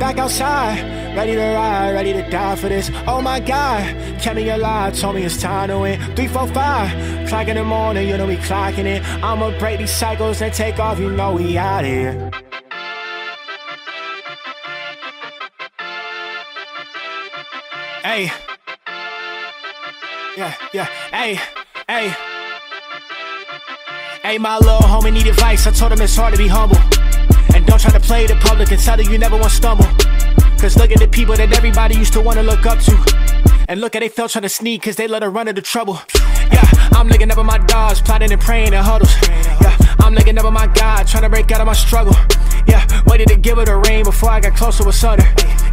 back outside, ready to ride, ready to die for this. Oh my God, kept me alive, told me it's time to win. Three, four, five, clock in the morning, you know we clocking it. I'ma break these cycles and take off, you know we out here. Hey. Yeah, yeah, hey, hey. Hey, my little homie need advice. I told him it's hard to be humble. And don't try to play the public and tell her you never want to stumble. Cause look at the people that everybody used to wanna look up to. And look at they felt trying to sneak cause they let her run into trouble. Yeah, I'm looking up at my dogs, plotting and praying in huddles. Yeah, I'm looking up at my God, trying to break out of my struggle. Yeah, waited give it a rain before I got closer with Sutter.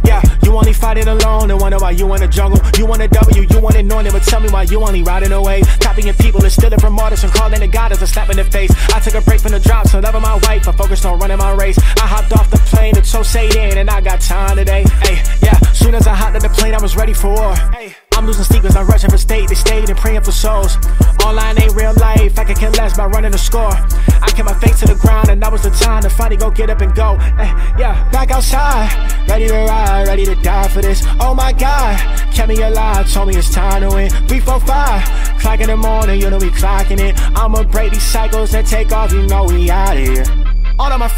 Yeah, you only fight it alone and wonder why you in the jungle. You want a W, you want known, but tell me why you only riding away. Copying people and stealing from artists and calling the God as a slap in the face. I took a break from the drops and loving my wife. I focused on running my race. I hopped off the plane and so Satan and I got time today. Hey, yeah, soon as I hopped on the plane, I was ready for war. Hey. I'm losing sleep I'm rushing for state, they stayed and praying for souls. Online ain't real life, I can care less by running the score. I kept my face to the ground and that was the time to finally go get up and go. Hey, yeah, back outside, ready to ride, ready to die for this. Oh my god, kept me alive, told me it's time to win. Three, four, five, clock in the morning, you know we clocking it. I'ma break these cycles and take off, you know we out here.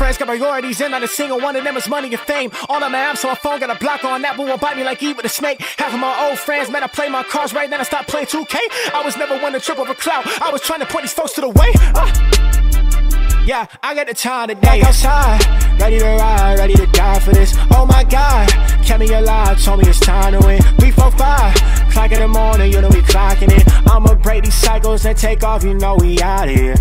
Friends got priorities and not a single one of them is money and fame. All of my apps on my phone got a block on that, but won't bite me like eat with a snake. Half of my old friends, man, I play my cards right, then I stopped playing 2K. I was never one to trip over clout. I was trying to point these folks to the way. Uh. Yeah, I got the time today. outside, ready to ride, ready to die for this. Oh my God, kept me alive, told me it's time to win. Three, four, five, clock in the morning, you know we clocking it. I'ma break these cycles and take off, you know we out here.